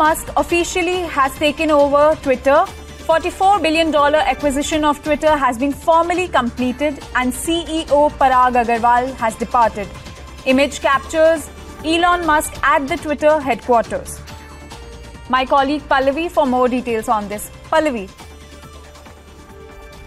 Musk officially has taken over Twitter. $44 billion acquisition of Twitter has been formally completed and CEO Parag Agrawal has departed. Image captures Elon Musk at the Twitter headquarters. My colleague Pallavi for more details on this. Pallavi.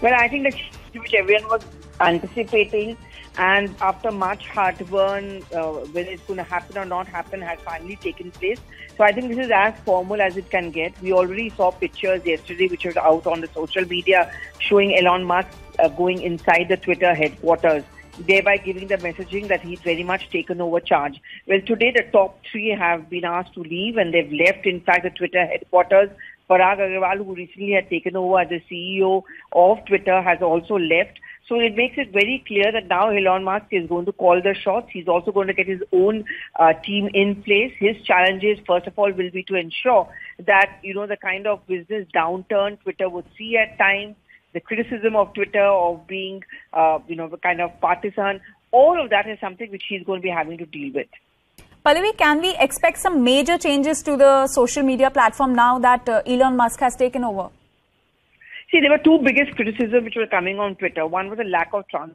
Well, I think that which everyone was anticipating and after much heartburn, uh, whether it's going to happen or not happen, has finally taken place. So I think this is as formal as it can get. We already saw pictures yesterday, which was out on the social media, showing Elon Musk uh, going inside the Twitter headquarters, thereby giving the messaging that he's very much taken over charge. Well, today the top three have been asked to leave, and they've left, in fact, the Twitter headquarters. Parag Agrawal, who recently had taken over as the CEO of Twitter, has also left. So it makes it very clear that now Elon Musk is going to call the shots. He's also going to get his own uh, team in place. His challenges, first of all, will be to ensure that, you know, the kind of business downturn Twitter would see at times, the criticism of Twitter of being, uh, you know, the kind of partisan, all of that is something which he's going to be having to deal with. Pallavi, can we expect some major changes to the social media platform now that uh, Elon Musk has taken over? See, there were two biggest criticisms which were coming on Twitter. One was a lack of trans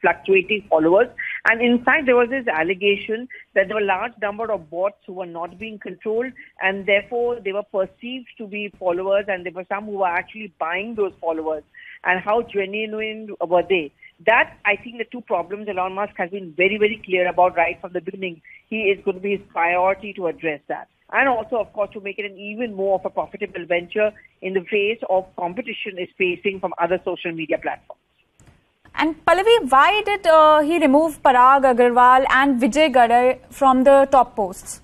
fluctuating followers. And in fact, there was this allegation that there were a large number of bots who were not being controlled and therefore they were perceived to be followers and there were some who were actually buying those followers. And how genuine were they? That, I think, the two problems Elon Musk has been very, very clear about right from the beginning. He is going to be his priority to address that and also, of course, to make it an even more of a profitable venture in the face of competition is facing from other social media platforms. And Pallavi, why did uh, he remove Parag Agrawal and Vijay Gadde from the top posts?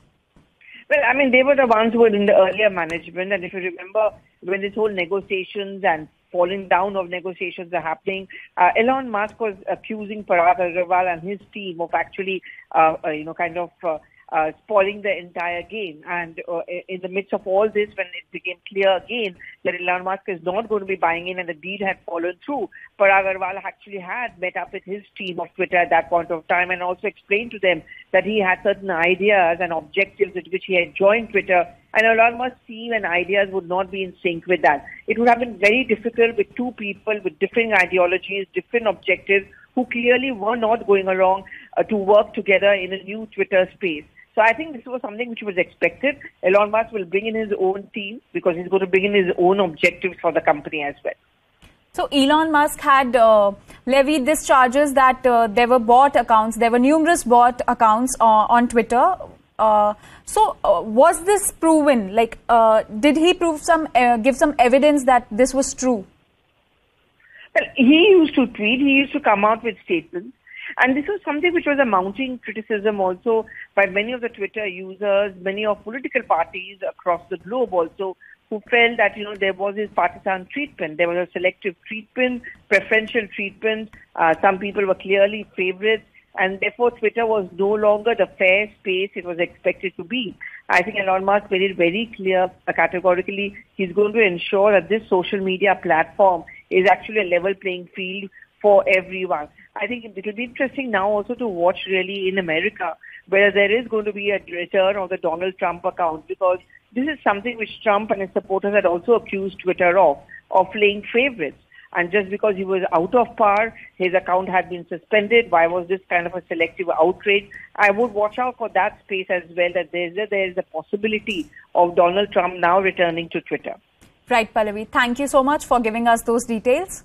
Well, I mean, they were the ones who were in the earlier management. And if you remember, when this whole negotiations and falling down of negotiations are happening, uh, Elon Musk was accusing Parag Agrawal and his team of actually, uh, uh you know, kind of uh, spoiling the entire game. And uh, in the midst of all this, when it became clear again that Elon Musk is not going to be buying in and the deal had fallen through, Parag Agrawal actually had met up with his team of Twitter at that point of time and also explained to them that he had certain ideas and objectives with which he had joined Twitter. And Elon Musk's team and ideas would not be in sync with that. It would have been very difficult with two people with different ideologies, different objectives, who clearly were not going along uh, to work together in a new Twitter space. So I think this was something which was expected. Elon Musk will bring in his own team because he's going to bring in his own objectives for the company as well. So Elon Musk had uh, levied these charges that uh, there were bot accounts, there were numerous bot accounts uh, on Twitter. Uh, so uh, was this proven? Like, uh, did he prove some, give some evidence that this was true? Well, he used to tweet. He used to come out with statements. And this was something which was a mounting criticism also by many of the Twitter users, many of political parties across the globe also, who felt that, you know, there was this partisan treatment. There was a selective treatment, preferential treatment. Uh, some people were clearly favorites. And therefore, Twitter was no longer the fair space it was expected to be. I think Elon Musk made it very clear, uh, categorically, he's going to ensure that this social media platform is actually a level playing field for everyone. I think it will be interesting now also to watch really in America whether there is going to be a return of the Donald Trump account because this is something which Trump and his supporters had also accused Twitter of, of playing favorites. And just because he was out of par, his account had been suspended. Why was this kind of a selective outrage? I would watch out for that space as well, that there is a, there is a possibility of Donald Trump now returning to Twitter. Right, Pallavi. Thank you so much for giving us those details.